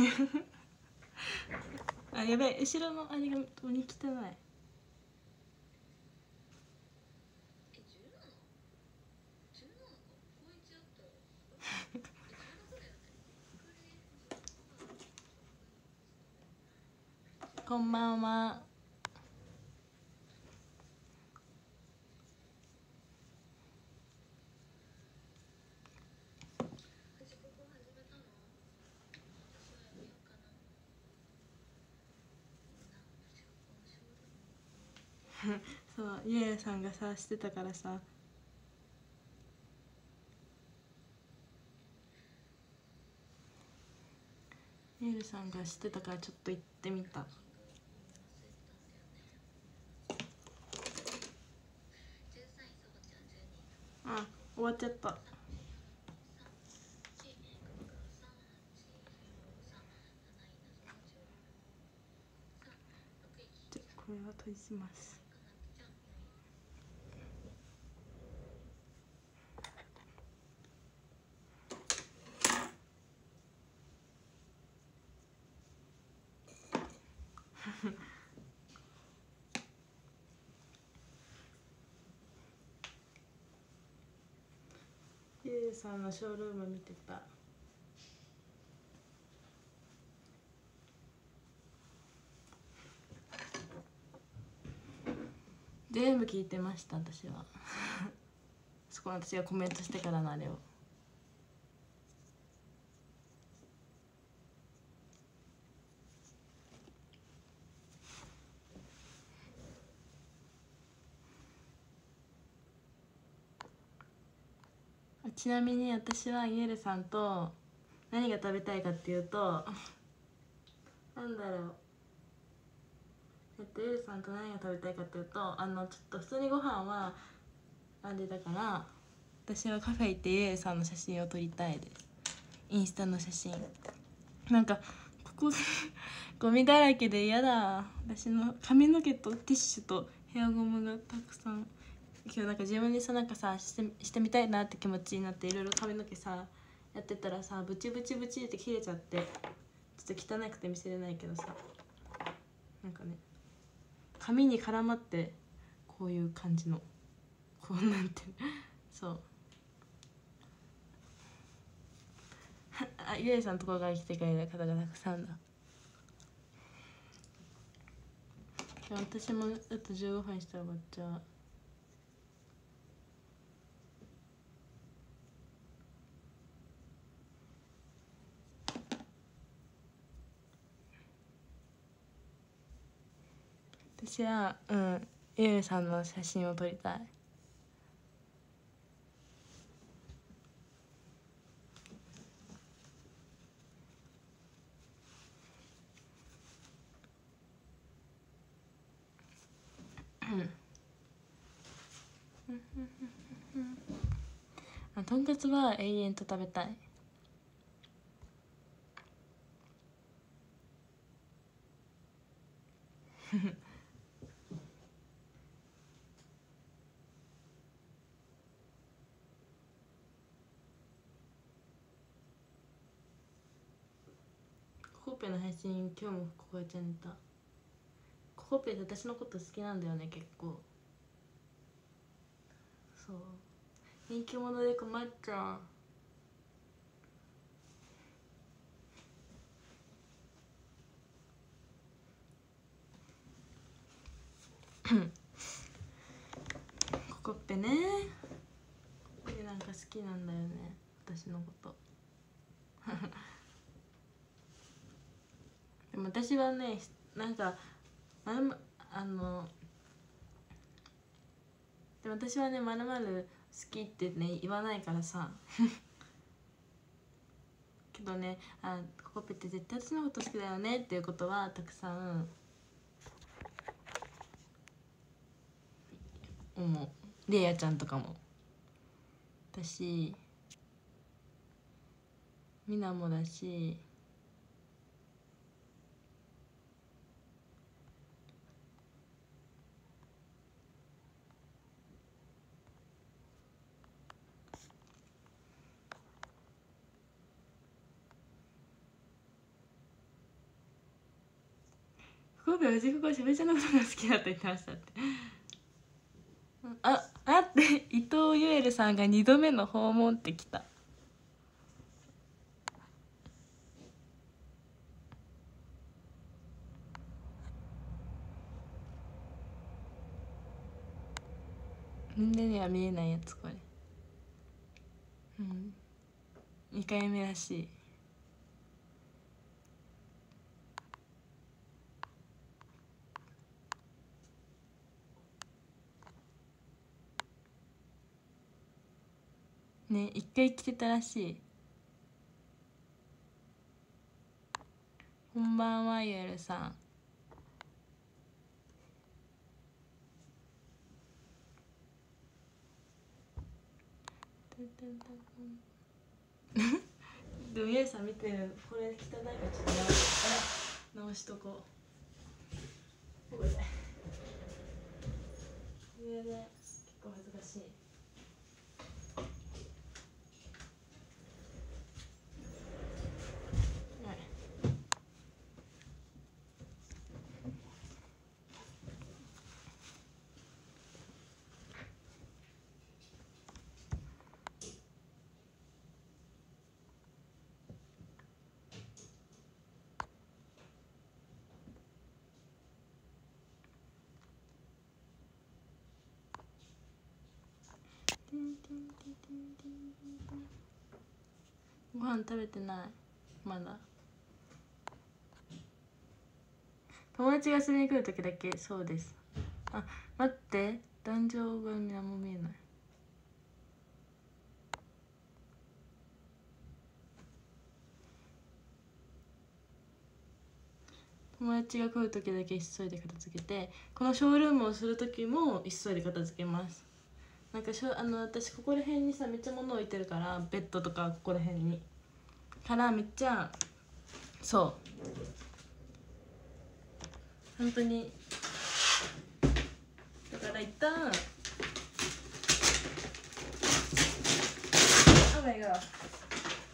あやべえ後ろのあれが鬼汚い。こんばんは そうゆえさんがさしてたからさ。ゆえさんがしてたからちょっと行ってみた。あ終わっちゃった。じゃこれは閉じます。ゆうさんのショールーム見てた。全部聞いてました私は。そこは私がコメントしてからのあれを。ちなみに私はイエルさんと何が食べたいかっていうとなんだろう。えっとイエルさんと何が食べたいかっていうとあのちょっと普通にご飯はあれだから私はカフェ行ってイエルさんの写真を撮りたいです。インスタの写真。なんかここ ゴミだらけで嫌だ。私の髪の毛とティッシュとヘアゴムがたくさん。今日なんか自分でさなんかさしてしてみたいなって気持ちになっていろいろ髪の毛さやってたらさブチブチブチって切れちゃってちょっと汚くて見せれないけどさなんかね髪に絡まってこういう感じのこうなんてそう。あゆえさんのところから来てくれる方がたくさんだ。私もあと15分したら終わっちゃう私はうんゆうさんの写真を撮りたい。あとんかつは永遠と食べたい。コ コペの配信今日もここちゃんとココペって私のこと好きなんだよね結構。そう。人気者で困っちゃう。ココペね。これなんか好きなんだよね私のことでも私はねなんかまるあのでも私はねまるまる好きってね言わないからさ。けどねあココペって絶対私のこと好きだよねっていうことはたくさん思う。レイヤちゃんとかも。私みなもだし神戸は藤子がしゃべちゃんのことが好きだと言ってましたって。ああって伊藤ゆえるさんが2度目の訪問ってきた。みんなには見えないやつこれ。うん。2回目らしい。ね一回来てたらしい。こんばんはゆえるさん。でもゆえさん見てる。これ汚いからちょっと直し直しとこう。これ。これで結構恥ずかしいはいご飯食べてない。まだ。友達が遊びに来る時だけそうです。あ待って。壇上が何も見えない。友達が来る時だけ急いで片付けてこのショールームをする時も急いで片付けます。なんかしょあの私ここら辺にさめっちゃ物置いてるからベッドとかここら辺に。からめっちゃそう。本当に。だから一旦雨が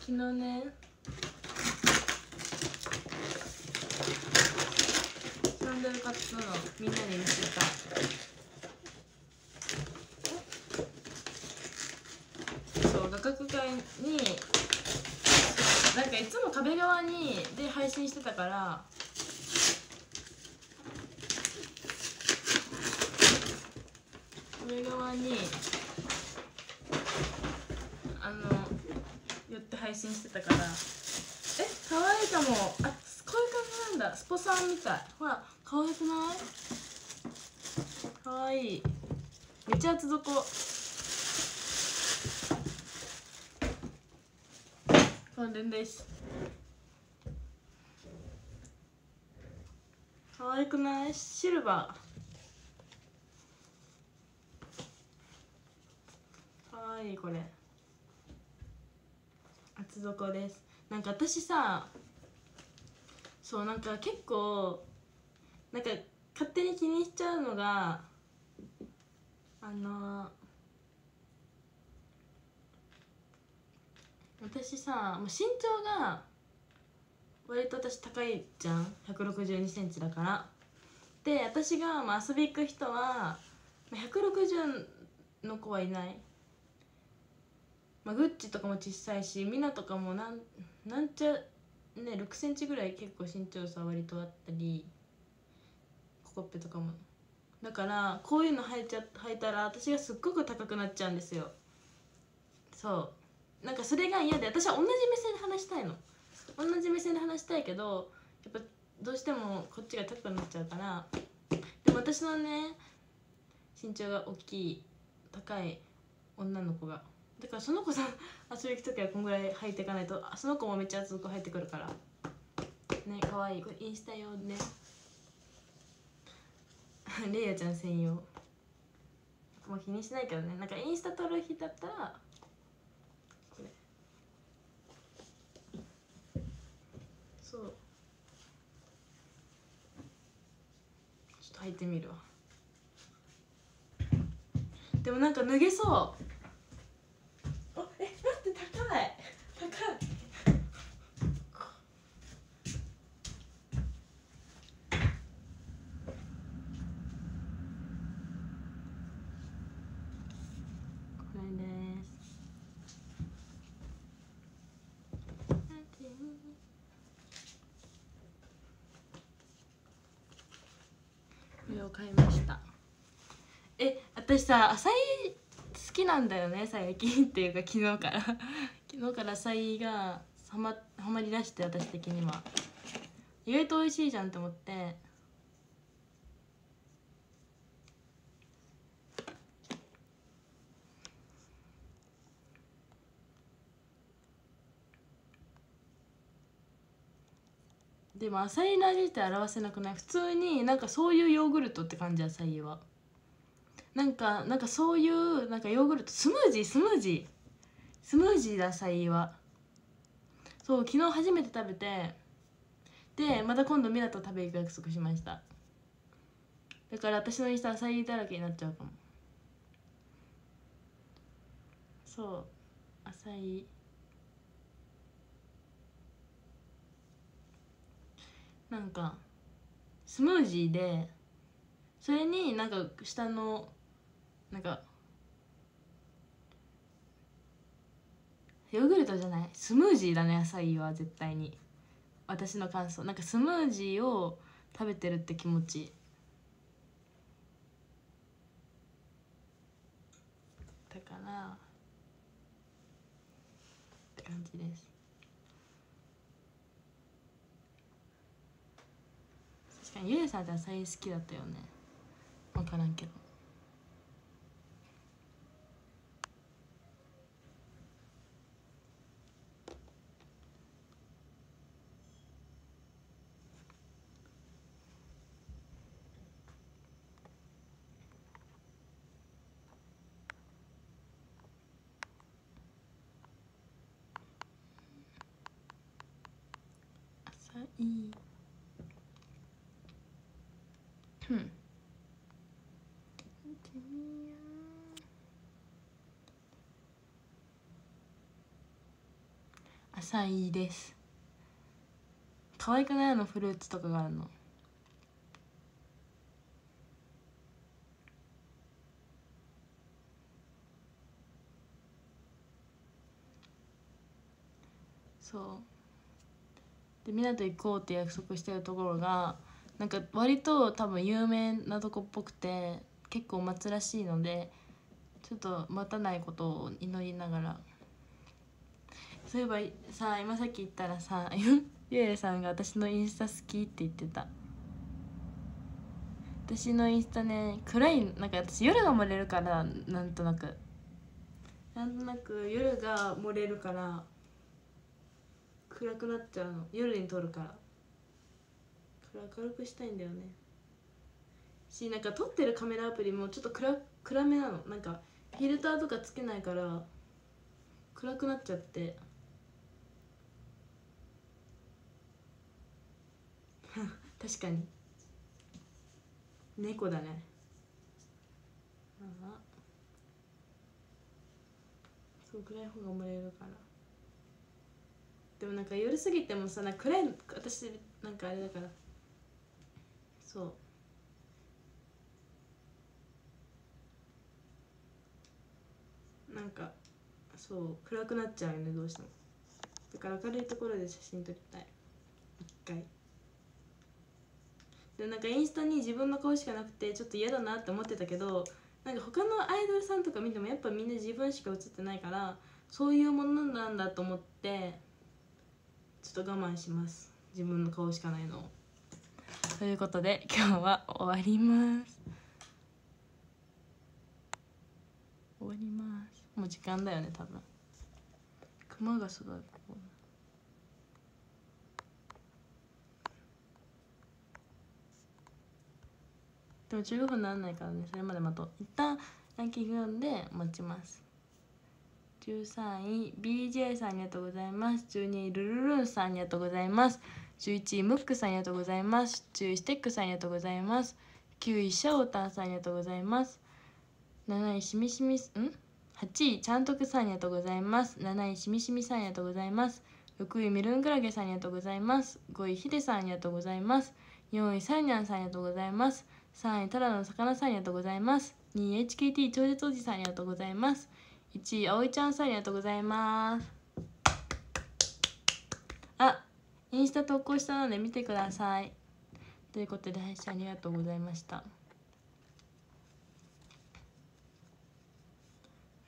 昨日ねサンダル買ったのみんなに見せたそう画角会になんかいつも壁側にで配信してたから壁側にあの寄って配信してたからえ可愛いかも。あこういう感じなんだ。スポさんみたい。ほら可愛くない？可愛い。めちゃ厚底。関連です可愛くないシルバー可愛いいこれ。厚底です。なんか私さそうなんか結構なんか勝手に気にしちゃうのがあの私さもう身長が割と私高いじゃん。1 6 2センチだから。で私がまあ遊び行く人は160の子はいない、まあ、グッチとかも小さいしミナとかもなんなんちゃね6センチぐらい結構身長差割とあったりココッペとかも。だからこういうの履いちゃ履いたら私がすっごく高くなっちゃうんですよ。そう。なんかそれが嫌で私は同じ目線で話したいの。同じ目線で話したいけどやっぱどうしてもこっちが高くなっちゃうからでも私のね身長が大きい高い女の子がだからその子さん遊び行く時はこんぐらい履いていかないとその子もめっちゃ厚く入ってくるからね可愛い。これインスタ用ね。レイヤちゃん専用。もう気にしないけどね。なんかインスタ撮る日だったらこれそうちょっと履いてみるわ。でもなんか脱げそうあえ待って高い高いこれを買いました。え私さ浅い好きなんだよね最近っていうか昨日から。昨日から浅井がはまはまりだして私的には。意外と美味しいじゃんと思って。でもアサイの味って表せなくない？普通になんかそういうヨーグルトって感じアサイは。なんかなんかそういうなんかヨーグルト。スムージースムージー。スムージーだアサイは。そう昨日初めて食べて。でまた今度ミラと食べ行く約束しました。だから私のインスタアサイだらけになっちゃうかも。そう。アサなんかスムージーでそれになんか下のなんかヨーグルトじゃない？スムージーだね野菜は絶対に。私の感想。なんかスムージーを食べてるって気持ち。だからって感じです確かにゆうさんって野菜好きだったよね。分からんけど浅いうん。浅いです。可愛くないのフルーツとかがあるの？そう。でみんなと行こうって約束してるところがなんか割と多分有名なとこっぽくて結構待つらしいのでちょっと待たないことを祈りながら。そういえばさ今さっき言ったらさ ゆえさんが私のインスタ好きって言ってた。私のインスタね暗いなんか私夜が漏れるからなんとなく。なんとなく夜が漏れるから暗くなっちゃうの。夜に撮るから。明るくしたいんだよね。しなんか撮ってるカメラアプリもちょっと暗暗めなの。なんかフィルターとかつけないから暗くなっちゃって。確かに。猫だね。ああ。そう暗い方が漏れるから。でもなんか夜過ぎてもさな暗い私なんかあれだから。そう。なんかそう暗くなっちゃうよねどうしても。だから明るいところで写真撮りたい。一回。でなんかインスタに自分の顔しかなくてちょっと嫌だなって思ってたけどなんか他のアイドルさんとか見てもやっぱみんな自分しか写ってないからそういうものなんだと思ってちょっと我慢します。自分の顔しかないのを。ということで今日は終わります。終わります。もう時間だよね多分。熊がすごい。ここでも15分ならないからねそれまで待とう。一旦ランキング読んで待ちます。13位 BJ さんありがとうございます。12位ルルルンさんありがとうございます。11位ムックさんありがとうございます。10位ステックさんありがとうございます。9位シャオタンさんありがとうございます。7位しみしみん8位ちゃんとくさんありがとうございます。7位しみしみさんありがとうございます。6位メルンクラゲさんありがとうございます。5位ヒデさんありがとうございます。4位サイニャンさんありがとうございます。3位ただの魚さんありがとうございます。2位 HKT 超絶おじさんありがとうございます。1位あおいちゃんさんありがとうございます。あインスタ投稿したので見てください。ということで配信ありがとうございました。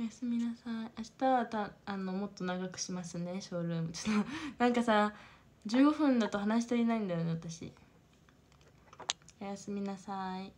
おやすみなさい。明日はたあのもっと長くしますねショールーム。ちょっとなんかさ15分だと話し足りないんだよね私。おやすみなさい。